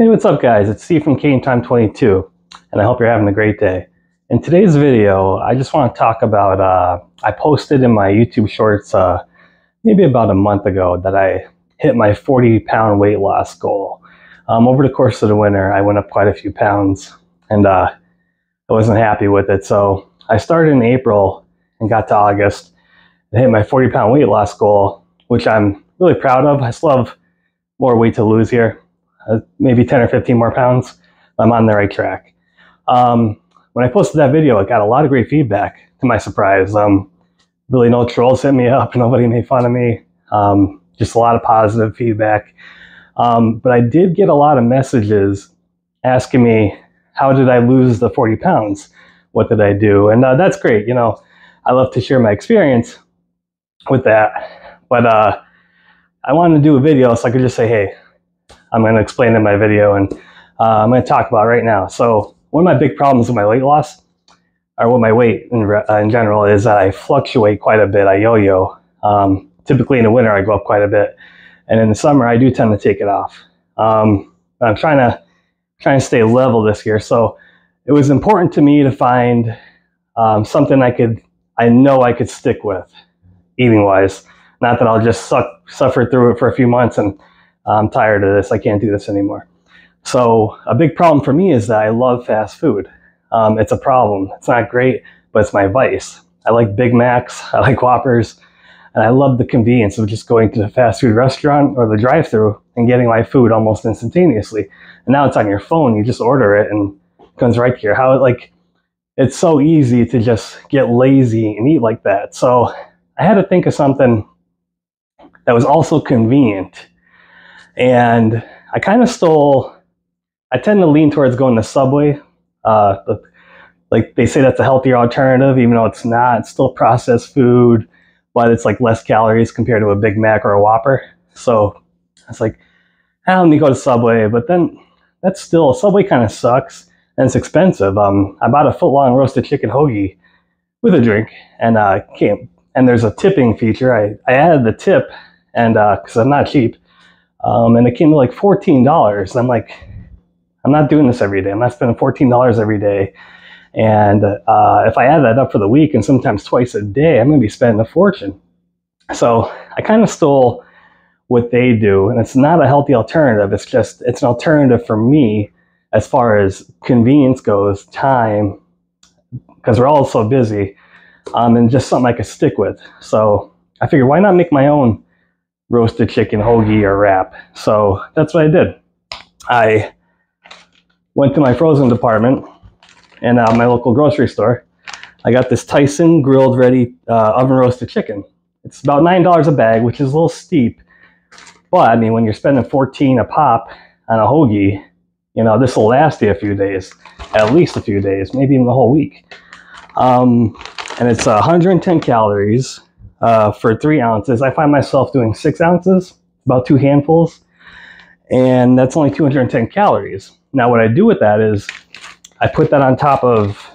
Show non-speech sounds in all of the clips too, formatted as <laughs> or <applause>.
Hey, what's up guys? It's Steve from Kane Time 22 and I hope you're having a great day. In today's video, I just want to talk about, uh, I posted in my YouTube shorts uh, maybe about a month ago that I hit my 40 pound weight loss goal. Um, over the course of the winter, I went up quite a few pounds and uh, I wasn't happy with it. So I started in April and got to August and hit my 40 pound weight loss goal, which I'm really proud of. I still have more weight to lose here maybe 10 or 15 more pounds, I'm on the right track. Um, when I posted that video, I got a lot of great feedback to my surprise. Um, really no trolls hit me up, <laughs> nobody made fun of me. Um, just a lot of positive feedback. Um, but I did get a lot of messages asking me, how did I lose the 40 pounds? What did I do? And uh, that's great. You know, I love to share my experience with that. But uh, I wanted to do a video so I could just say, hey, I'm going to explain in my video and uh, I'm going to talk about right now. So one of my big problems with my weight loss, or with my weight in, uh, in general, is that I fluctuate quite a bit. I yo-yo. Um, typically in the winter, I go up quite a bit. And in the summer, I do tend to take it off. Um, I'm trying to, trying to stay level this year. So it was important to me to find um, something I could, I know I could stick with eating wise. Not that I'll just suck, suffer through it for a few months and I'm tired of this. I can't do this anymore. So a big problem for me is that I love fast food. Um, it's a problem. It's not great, but it's my vice. I like Big Macs. <laughs> I like Whoppers. And I love the convenience of just going to the fast food restaurant or the drive through and getting my food almost instantaneously. And now it's on your phone. You just order it and it comes right your house. Like, it's so easy to just get lazy and eat like that. So I had to think of something that was also convenient and I kind of stole, I tend to lean towards going to Subway. Uh, like they say that's a healthier alternative, even though it's not. It's still processed food, but it's like less calories compared to a Big Mac or a Whopper. So it's like, ah, let me go to Subway. But then that's still, Subway kind of sucks and it's expensive. Um, I bought a foot long roasted chicken hoagie with a drink and uh, came, and there's a tipping feature. I, I added the tip and because uh, I'm not cheap um, and it came to like $14. I'm like, I'm not doing this every day. I'm not spending $14 every day. And uh, if I add that up for the week and sometimes twice a day, I'm going to be spending a fortune. So I kind of stole what they do. And it's not a healthy alternative. It's just, it's an alternative for me as far as convenience goes, time, because we're all so busy, um, and just something I could stick with. So I figured, why not make my own roasted chicken hoagie or wrap. So that's what I did. I went to my frozen department and uh, my local grocery store. I got this Tyson grilled ready uh, oven roasted chicken. It's about $9 a bag, which is a little steep. But I mean, when you're spending 14 a pop on a hoagie, you know, this will last you a few days, at least a few days, maybe even the whole week. Um, and it's 110 calories, uh, for three ounces. I find myself doing six ounces, about two handfuls, and that's only 210 calories. Now, what I do with that is I put that on top of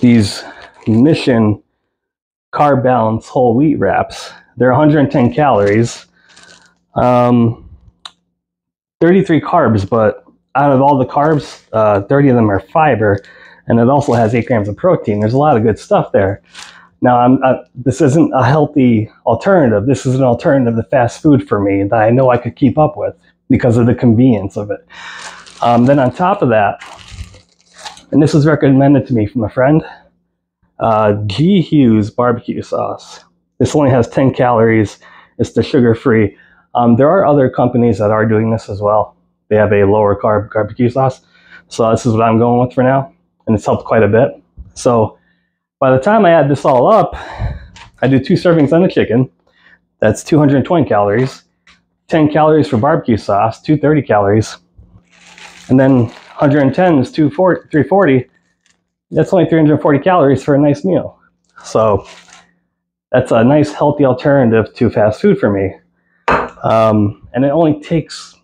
these Mission Carb Balance whole wheat wraps. They're 110 calories, um, 33 carbs, but out of all the carbs, uh, 30 of them are fiber and it also has eight grams of protein. There's a lot of good stuff there. Now, uh, this isn't a healthy alternative. This is an alternative to fast food for me that I know I could keep up with because of the convenience of it. Um, then on top of that, and this was recommended to me from a friend, uh, G. Hughes barbecue sauce. This only has 10 calories. It's the sugar-free. Um, there are other companies that are doing this as well. They have a lower carb barbecue sauce. So this is what I'm going with for now and it's helped quite a bit. So by the time I add this all up, I do two servings on the chicken. That's 220 calories, 10 calories for barbecue sauce, 230 calories, and then 110 is 340. That's only 340 calories for a nice meal. So that's a nice healthy alternative to fast food for me. Um, and it only takes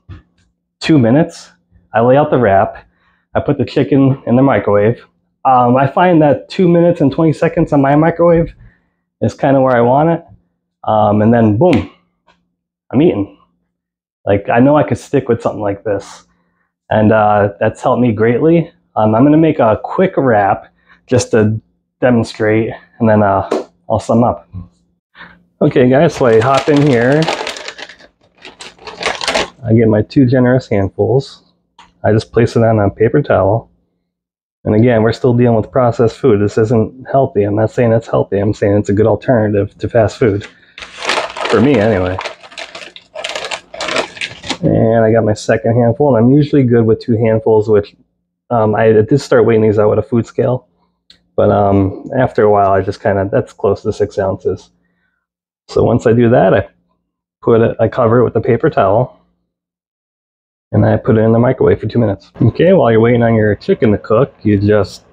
two minutes. I lay out the wrap, I put the chicken in the microwave. Um, I find that two minutes and 20 seconds on my microwave is kind of where I want it. Um, and then boom, I'm eating. Like I know I could stick with something like this, and uh, that's helped me greatly. Um, I'm going to make a quick wrap just to demonstrate, and then uh, I'll sum up. Okay, guys, so I hop in here. I get my two generous handfuls. I just place it on a paper towel. And again, we're still dealing with processed food. This isn't healthy. I'm not saying it's healthy. I'm saying it's a good alternative to fast food. For me, anyway. And I got my second handful. And I'm usually good with two handfuls, which um, I did start weighing these out with a food scale. But um, after a while, I just kind of, that's close to six ounces. So once I do that, I put it, I cover it with a paper towel and I put it in the microwave for two minutes. Okay, while you're waiting on your chicken to cook, you just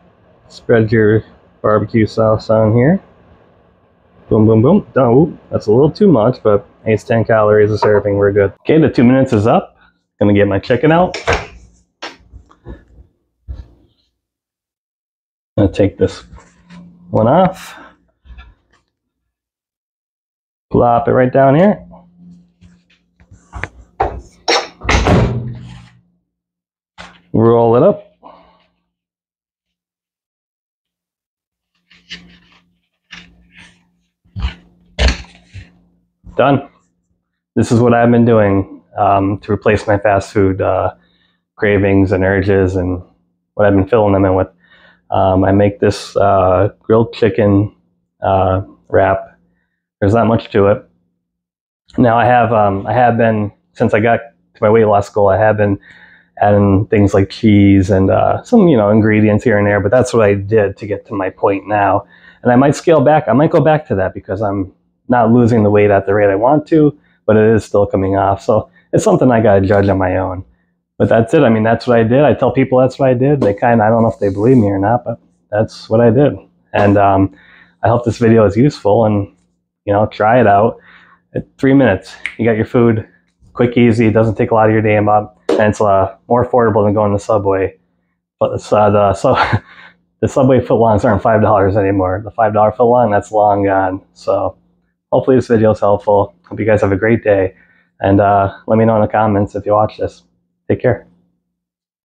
spread your barbecue sauce on here. Boom, boom, boom. Oh, that's a little too much, but it's 10 calories a serving. We're good. Okay, the two minutes is up. Gonna get my chicken out. Gonna take this one off. Plop it right down here. Roll it up. Done. This is what I've been doing um, to replace my fast food uh, cravings and urges and what I've been filling them in with. Um, I make this uh, grilled chicken uh, wrap. There's not much to it. Now I have um, I have been since I got to my weight loss goal. I have been adding things like cheese and uh, some you know ingredients here and there. But that's what I did to get to my point now. And I might scale back. I might go back to that because I'm not losing the weight at the rate I want to, but it is still coming off. So it's something I got to judge on my own. But that's it. I mean, that's what I did. I tell people that's what I did. They kind of, I don't know if they believe me or not, but that's what I did. And um, I hope this video is useful and, you know, try it out. At three minutes, you got your food, quick, easy. It doesn't take a lot of your day, Bob it's uh, more affordable than going to Subway. But uh, the so <laughs> the Subway footlongs aren't five dollars anymore. The five dollar footlong that's long gone. So hopefully this video is helpful. Hope you guys have a great day, and uh, let me know in the comments if you watch this. Take care.